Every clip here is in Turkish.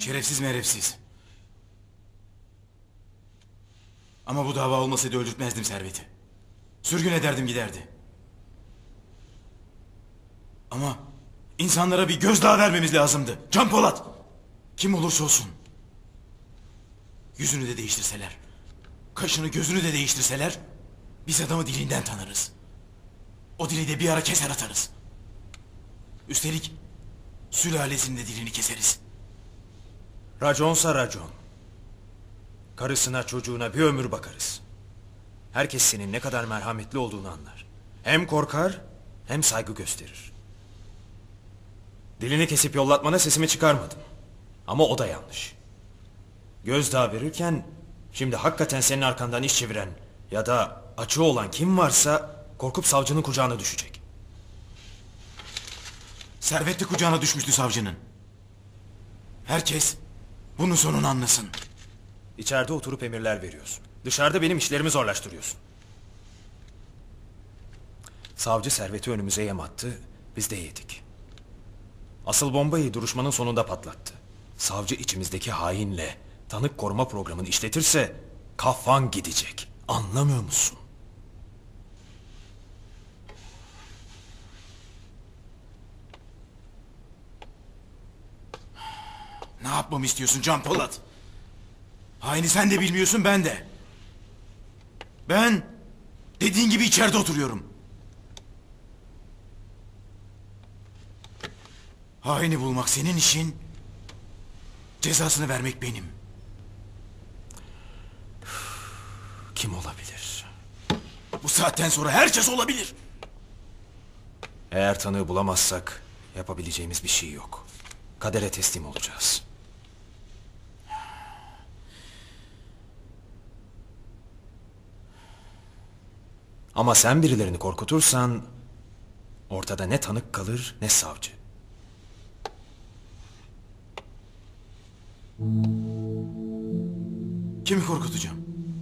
Şerefsiz merefsiz. Ama bu dava olmasaydı öldürtmezdim serveti. Sürgün ederdim giderdi. Ama insanlara bir gözdağı vermemiz lazımdı. Can Polat. Kim olursa olsun. Yüzünü de değiştirseler. Kaşını gözünü de değiştirseler. Biz adamı dilinden tanırız. O dili de bir ara keser atarız. Üstelik sülalesinin de dilini keseriz. Raconsa racon. Karısına çocuğuna bir ömür bakarız. Herkes senin ne kadar merhametli olduğunu anlar. Hem korkar hem saygı gösterir. Dilini kesip yollatmana sesimi çıkarmadım. Ama o da yanlış. Gözdağı verirken şimdi hakikaten senin arkandan iş çeviren ya da açığı olan kim varsa korkup savcının kucağına düşecek. Servet de kucağına düşmüştü savcının. Herkes bunun sonunu anlasın. İçeride oturup emirler veriyorsun. Dışarıda benim işlerimi zorlaştırıyorsun. Savcı serveti önümüze yem attı, biz de yedik. Asıl bombayı duruşmanın sonunda patlattı. Savcı içimizdeki hainle tanık koruma programını işletirse kafan gidecek. Anlamıyor musun? Ne yapmamı istiyorsun Can Polat? Haini sen de bilmiyorsun ben de. Ben dediğin gibi içeride oturuyorum. Haini bulmak senin işin. Cezasını vermek benim. Kim olabilir? Bu saatten sonra herkes olabilir. Eğer tanığı bulamazsak yapabileceğimiz bir şey yok. Kadere teslim olacağız. Ama sen birilerini korkutursan ortada ne tanık kalır ne savcı. Kimi korkutacağım?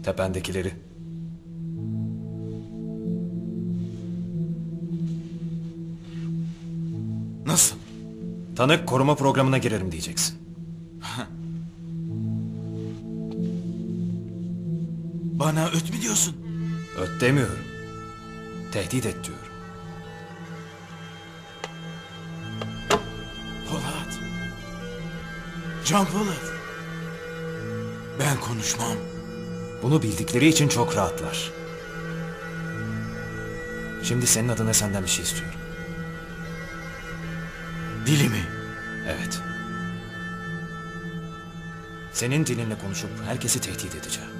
Tependekileri. Nasıl? Tanık koruma programına girerim diyeceksin. Bana öt mü diyorsun? Öt demiyorum. Tehdit et diyorum. Polat. Can Polat. Ben konuşmam. Bunu bildikleri için çok rahatlar. Şimdi senin adına senden bir şey istiyorum. Dilimi. Evet. Senin dilinle konuşup herkesi tehdit edeceğim.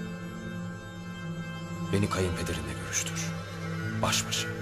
Beni kayınpederinle görüştür. Baş başa.